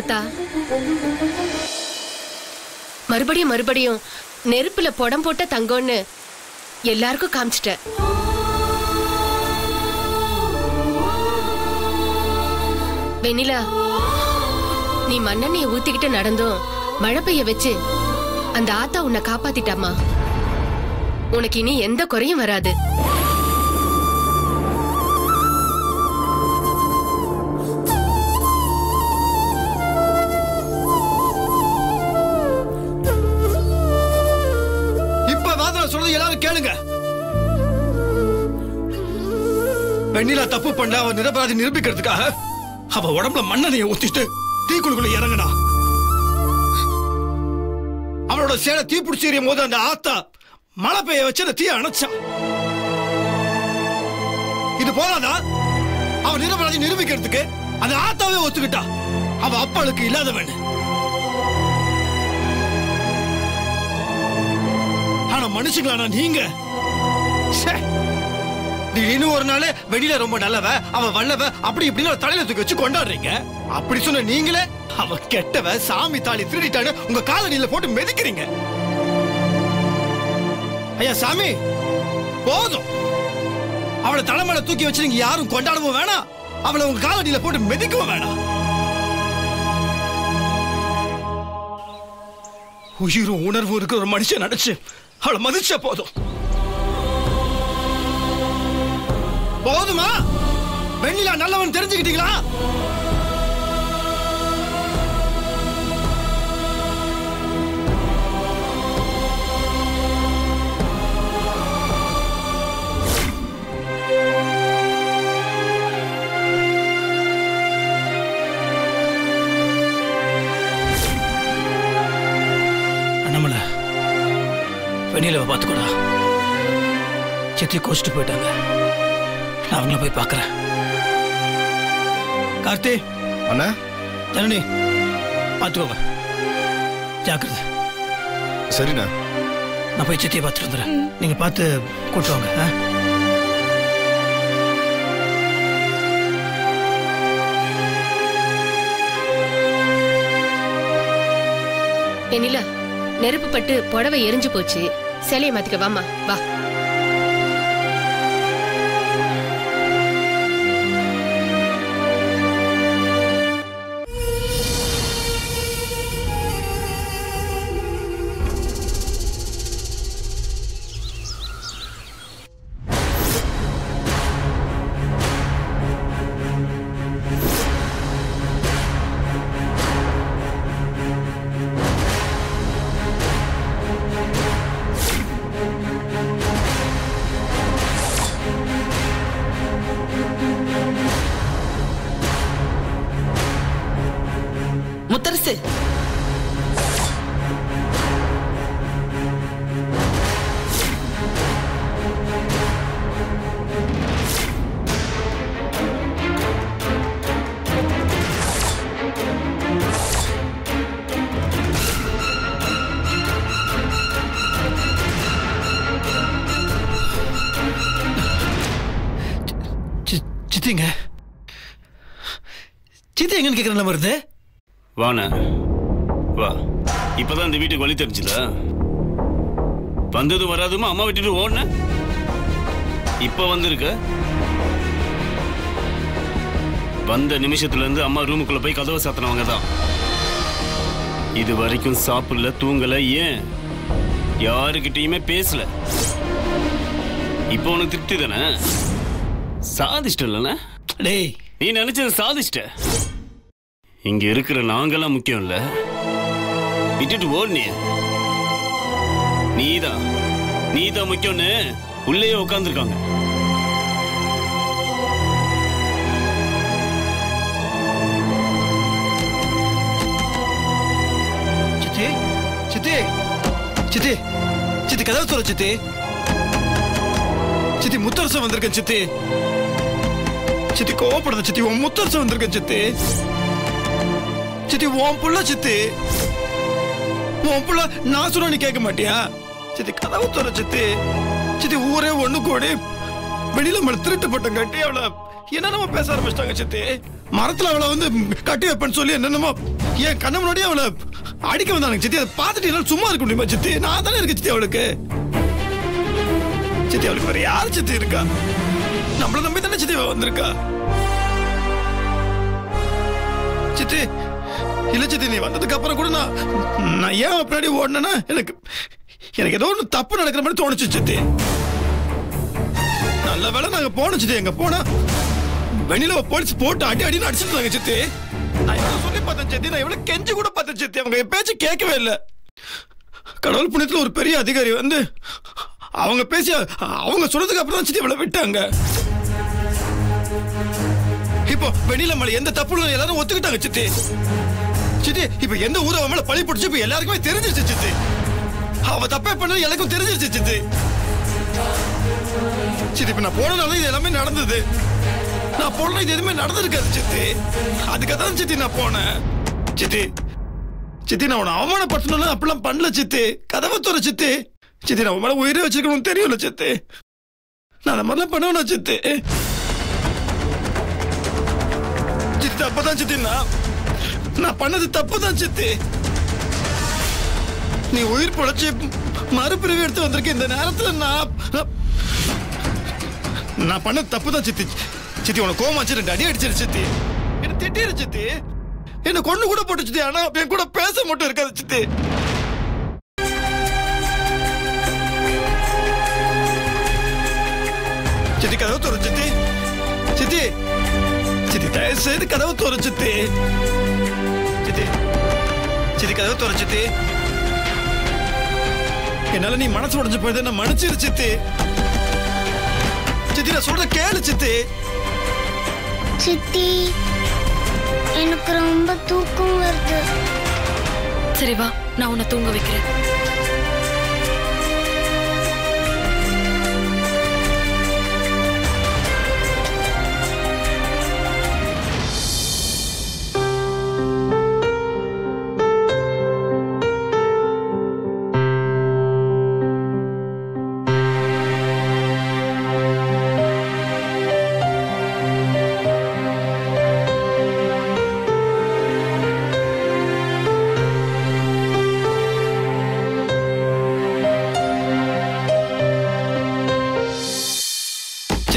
தாத்தா மறுபடியும் மறுபடியும் நெருப்புல புடம் போட்ட தங்கம்னு எல்லாருக்கும் காமிச்சிட்ட வெண்ணிலா நீ மண்ணெண்ணைய ஊத்திக்கிட்டு நடந்தும். மழை பெய்ய வச்சு அந்த ஆத்தா உன்னை காப்பாத்திட்டாமா உனக்கு இனி எந்த குறையும் வராது. வெண்ணிலா தப்பு பண்ண அவ நிரபராதி நிரூபிக்கிறதுக்காக அவ உடம்புல மண்ணெண்ணைய ஊத்திட்டு தீக்குழுக்குள்ள இறங்குனா. அவளோட சேலை தீ பிடிச்சி எறியும் போது அந்த ஆத்தா மழை பெய்ய வச்சு அந்த தீய அணைச்சான் இது போதாதா? அவ நிரபராதி நிரூபிக்கிறதுக்கு அந்த ஆத்தாவே ஒத்துக்கிட்டா. அவ அப்பாளுக்கு இல்லாதவன். ஆனா மனுஷங்களானா நீங்க? சே திடீர்னு ஒரு நாள் வெளியில ரொம்ப நல்லவ அவ வல்லவ அப்படி இப்படின்னு தலையில தூக்கி வச்சு கொண்டாடுறீங்க. அப்படி சொன்ன நீங்களே அவ கெட்டவ சாமி தாலி திருடிட்டான்னு உங்க காலடியில போட்டு மெதிக்கிறீங்க. ஐயா சாமி போதும். அவளை தலைமையில தூக்கி வச்சு நீங்க யாரும் கொண்டாடவும் வேணாம். அவளை உங்க காலடியில போட்டு மெதிக்கவும் வேணாம். உயிரும் உணர்வும் இருக்கிற ஒரு மனுஷன் நினைச்சு அவளை மதிச்சா போதும். போதுமா? வெண்ணிலா நல்லவன் தெரிஞ்சுக்கிட்டீங்களா? வெண்ணிலவை பார்த்துக்கூடா. சித்தி கோச்சிட்டு போயிட்டாங்க. நான் அவங்கள போய் பார்க்கறேன். கார்த்தி. அண்ணா. ஜனனி பார்த்துக்கோங்க. ஜாக்கிரதை. சரிண்ணா. நான் போய் சித்தியை பார்த்துட்டு வந்துடுறேன். நீங்க பார்த்து கூட்டு வாங்க ஆ? வெண்ணிலா நெருப்பு பட்டு புடவை எரிஞ்சு போச்சு. சிலையை மாத்திக்க வாமா வா. சித்திங்க. சித்தி எங்கன்னு கேட்குற வருது? வாண்ண. வா. இப்பதான் இந்த வீட்டுக்கு வழி தெரிஞ்சுதா? வந்தது வராதுமா? அம்மா விட்டுட்டு ஓடன. இப்ப வந்திருக்க? வந்த நிமிஷத்துல இருந்து அம்மா ரூமுக்குள்ள போய் கதவை சாத்தினவங்க தான். இது வரைக்கும் சாப்பிடல தூங்கல ஏன்? யாருக்கிட்டையுமே பேசல. இப்போ உனக்கு திருப்தி தானே? சாதிச்சிட்டல டேய். நீ நினைச்சது சாதிச்சிட்ட. இங்க இருக்கிற நாங்கெல்லாம் முக்கியம் இல்ல விட்டுட்டு ஓடுனே நீதான். நீதான் முக்கியம்னு உள்ளேயே உட்காந்துருக்காங்க சித்தி சித்தி சித்தி சித்தி கதவு சொல்ல சித்தி. சித்தி முத்தரசம் வந்திருக்கேன் சித்தி. சித்தி கோவப்படுத சித்தி உன் முத்தரசம் வந்திருக்கேன் சித்தி. சித்தி உன் புள்ள சித்தி. உன் புள்ள நான் சொன்ன நீ கேட்க மாட்டியா? சித்தி கதவு தர சித்தி. சித்தி ஊரே ஒண்ணு கூடி வெளியில மழை திருட்டு பட்டம் கட்டி அவளை. என்னென்னமோ பேச ஆரம்பிச்சிட்டாங்க சித்தி. மரத்துல அவளை வந்து கட்டி வைப்பேன்னு சொல்லி என்னென்னமோ என் கண்ணு முன்னாடி அவளை அடிக்க வந்தாங்க சித்தி. அதை பார்த்துட்டு என்னால் சும்மா இருக்க முடியுமா சித்தி? நான் தானே இருக்கேன் சித்தி அவளுக்கு. சித்தி அவளுக்கு வேற யார் சித்தி இருக்கா? நம்மள நம்பி தானே சித்தி வந்திருக்கா? சித்தி இல்ல சித்தி நீ வந்ததுக்கு அப்புறம் கூட நான் நான் ஏன் பின்னாடி ஓடினேன்னா எனக்கு எனக்கு ஏதோ ஒன்று தப்பு நடக்கிற மாதிரி தோணுச்சு சித்தி. நல்ல வேலை நாங்க போனோம் சித்தி எங்க போனா வெளியில போலீஸ் போட்டு அடி அடின்னு அடிச்சிட்டு சித்தி. நான் எவ்வளவு சொல்லி பார்த்தேன் சித்தி நான் எவ்வளவு கெஞ்சி கூட பார்த்தேன் சித்தி அவங்க என் பேச்சு கேட்கவே இல்லை. கடவுள் புண்ணியத்துல ஒரு பெரிய அதிகாரி வந்து அவங்க பேசி அவங்க சொன்னதுக்கு அப்புறம் சித்தி இவ்வளவு விட்டாங்க. இப்போ வெளியில மலை எந்த தப்பு எல்லாரும் ஒத்துக்கிட்டாங்க சித்தி. சித்தி இப்ப எந்த ஊர் அவன் மேல பழி போட்டுச்சு இப்ப எல்லாருக்குமே தெரிஞ்சிருச்சு சித்தி. அவ தப்பே பண்ணது எனக்கும் தெரிஞ்சிருச்சு சித்தி. சித்தி இப்ப நான் போனதால இது எல்லாமே நடந்தது. நான் போன இது எதுவுமே நடந்திருக்காது சித்தி. அதுக்காக தான் சித்தி நான் போனேன். சித்தி சித்தி நான் உன்னை அவமானப்படுத்தணும்னு அப்படிலாம் பண்ணல சித்தி. கதவை துறை சித்தி. சித்தி நான் உன் மேல உயிரே வச்சிருக்கணும் தெரியும்ல சித்தி. நான் அந்த மாதிரிலாம் பண்ணுவேன் சித்தி? சித்தி தப்புதான் சித்தி நான் நான் பண்ணது தப்புதான் சித்தி. நீ உயிர் பொழைச்சி மறுபிரிவு எடுத்து வந்திருக்க இந்த நேரத்துல நான் நான்- நான் பண்ண தப்புதான் சித்தி. சித்தி உனக்கு கோவம் வச்சு ரெண்டு அடி அடிச்சிரு சித்தி. என்ன திட்டிரு சித்தி? என்ன கொண்டு கூட போட்டு சித்தி ஆனா என் கூட பேச மட்டும் இருக்காது சித்தி. சித்தி கதவு தோற சித்தி. சித்தி. சித்தி தயவு செய்து கதவு தோற சித்தி. சித்தி. சித்தி கதவு தோற சித்தி. என்னால நீ மனசு உடைஞ்சு போயதை நான் மன்னிச்சிரு சித்தி. சித்தி நான் சொல்ற கேளு சித்தி. சித்தி எனக்கு ரொம்ப தூக்கம் வருது. சரி வா நான் உன்னை தூங்க வைக்கிறேன்.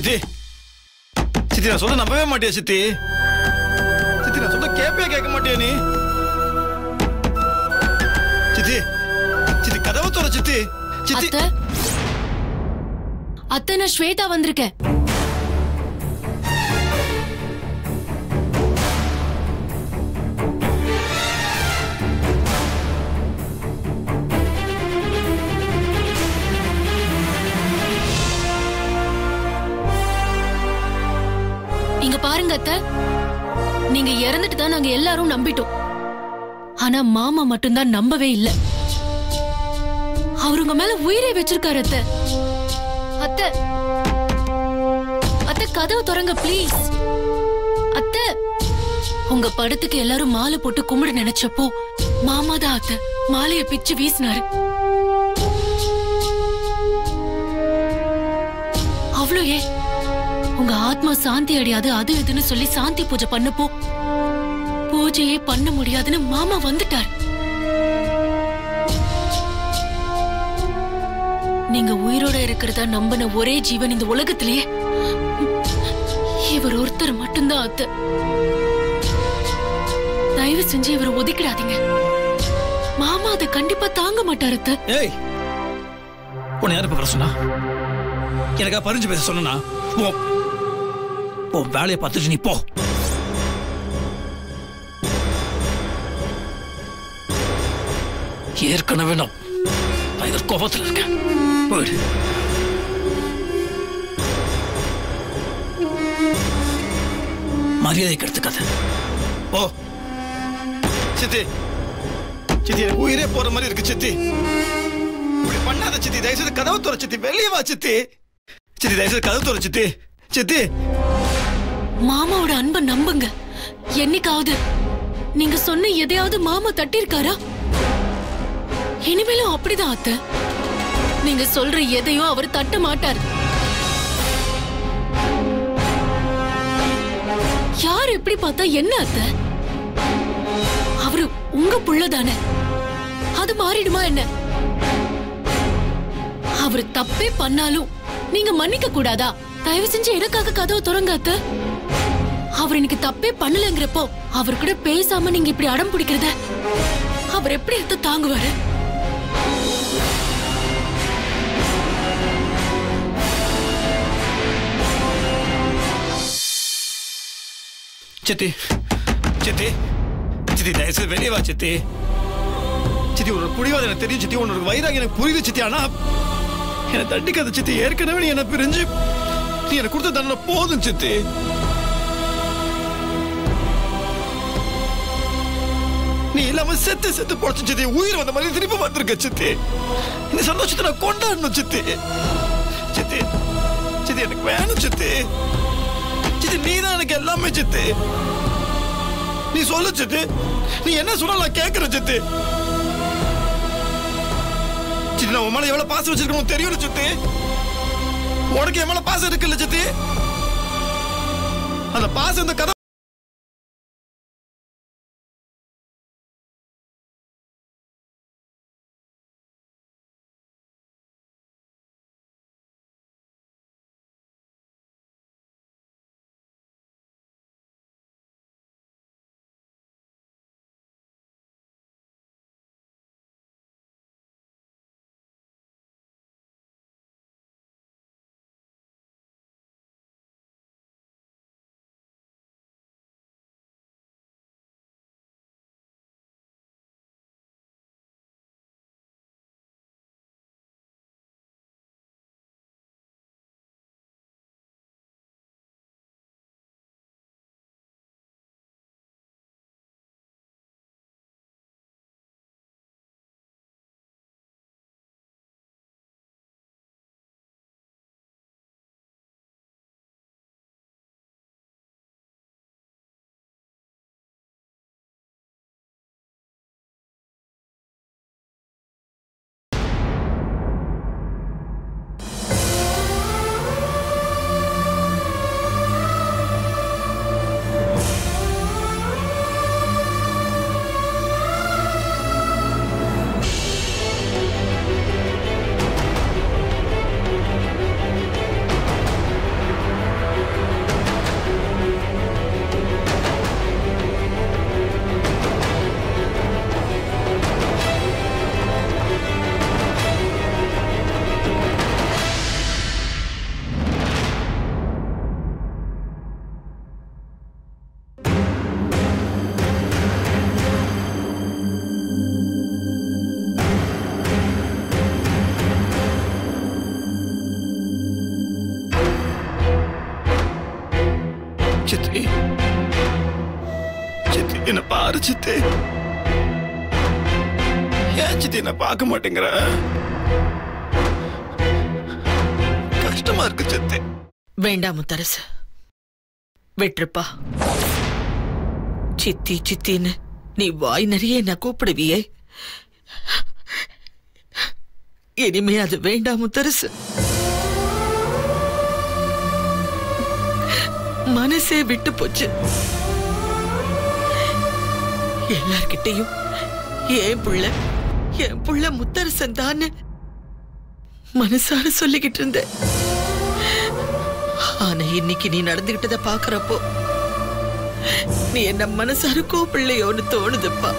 சித்தி. சித்தி நான் சொல்ல நம்பவே மாட்டியா சித்தி? சித்தி நான் சொல்ல கேப்பே கேட்க மாட்டியா நீ? சித்தி சித்தி கதவை தோற சித்தி. சித்தி. அத்தை. அத்தை நான் ஸ்வேதா வந்திருக்கேன். பாருங்க அத்தை. நீங்க இறந்துட்டு தான் நாங்க எல்லாரும் நம்பிட்டோம். ஆனா மாமா மட்டும்தான் நம்பவே இல்ல. அவருங்க மேல உயிரை வச்சிருக்காரு அத்தை. அத்தை. அத்தை கதவு திறங்க ப்ளீஸ் அத்தை உங்க படத்துக்கு எல்லாரும் மாலை போட்டு கும்பிட நினைச்சப்போ மாமா தான் அத்தை. மாலைய பிச்சு வீசினாரு. அவ்வளோ ஏன்? உங்க ஆத்மா சாந்தி அடையாது அது இதுன்னு சொல்லி சாந்தி பூஜை பண்ணப்போ பூஜையே பண்ண முடியாதுன்னு மாமா வந்துட்டார். நீங்க உயிரோட இருக்கிறதா நம்பின ஒரே ஜீவன் இந்த உலகத்திலேயே. இவர் ஒருத்தர் மட்டும்தான் அத்த. தயவு செஞ்சு இவரை ஒதுக்கிடாதீங்க. மாமா அதை கண்டிப்பா தாங்க மாட்டார் அத்த. ஏய் உன்னை யாரு பேச சொன்னா? எனக்கா பறிஞ்சு பேச சொன்னா போ போ வேலையை பார்த்துட்டு நீ போ. ஏற்கனவே நான் பயங்கர கோபத்தில் இருக்கேன். போயிடு. மரியாதை கெடுத்துக்காத ஓ சித்தி. சித்தி எனக்கு உயிரே போற மாதிரி இருக்கு சித்தி. இப்படி பண்ணாத சித்தி. தயவுசெய்து கதவு துறை சித்தி. வெளியே வா சித்தி. சித்தி தயவுசெய்து கதவு துறை சித்தி. சித்தி மாமாவோட அன்பை நம்புங்க. என்னைக்காவது நீங்க சொன்ன எதையாவது மாமா தட்டிருக்காரா இனிமேலும் அப்படிதான் அத்த. நீங்க சொல்ற எதையும் அவர் தட்ட மாட்டார். யார் எப்படி பார்த்தா என்ன அத்த? அவரு உங்க புள்ள தானே. அது மாறிடுமா என்ன? அவர் தப்பே பண்ணாலும் நீங்க மன்னிக்க கூடாதா? தயவு செஞ்சு எனக்காக கதவு தொடங்க அத்தை. அவர் இன்னைக்கு தப்பே பண்ணலங்கிறப்போ அவர் கூட பேசாம நீங்க இப்படி அடம் பிடிக்கிறத அவர் எப்படி அத்தை தாங்குவாரு? சித்தி சித்தி சித்தி தயவுசெய்து வெளியே வா சித்தி. சித்தி ஒரு புடிவாத எனக்கு தெரியும் சித்தி. உன்னோட வைராகி எனக்கு புரியுது சித்தி. ஆனா என்னை தண்டிக்காத சித்தி. ஏற்கனவே நீ என்ன பிரிஞ்சு நீ எனக்கு கொடுத்த தண்டனை போதும் சித்தி. நீ இல்லாம செத்து செத்து பொழைச்சு சித்தி. உயிர் வந்த மாதிரி திருப்பி வந்திருக்க சித்தி. இந்த சந்தோஷத்தை நான் கொண்டாடணும் சித்தி. சித்தி சித்தி எனக்கு வேணும் சித்தி. சித்தி நீ தான் எனக்கு எல்லாமே சித்தி. நீ சொல்லு சித்தி. நீ என்ன சொன்னாலும் நான் கேட்கறேன் சித்தி. சித்தி நான் உன் மேல எவ்வளவு பாசம் வச்சிருக்கணும் தெரியும் சித்தி. உனக்கு எவ்வளவு பாசம் இருக்குல்ல சித்தி? அந்த பாசம் இந்த கதை என்ன பாரு சித்தி. ஏன் சித்தி என்ன பார்க்க மாட்டேங்கிற? கஷ்டமா இருக்கு சித்தி. வேண்டாம் முத்தரசு. விட்டுருப்பா. சித்தி சித்தின்னு நீ வாய் நிறைய என்ன கூப்பிடுவியே. இனிமே அது வேண்டாம் முத்தரசு. மனசே விட்டு போச்சு. எல்லார்கிட்டயும் ஏன் புள்ள? என் புள்ள முத்தரசன் தான் மனசார சொல்லிக்கிட்டு இருந்த. ஆனா இன்னைக்கு நீ நடந்துகிட்டத பாக்குறப்போ நீ என்ன மனசார கூப்பிடலையோன்னு தோணுதுப்பா.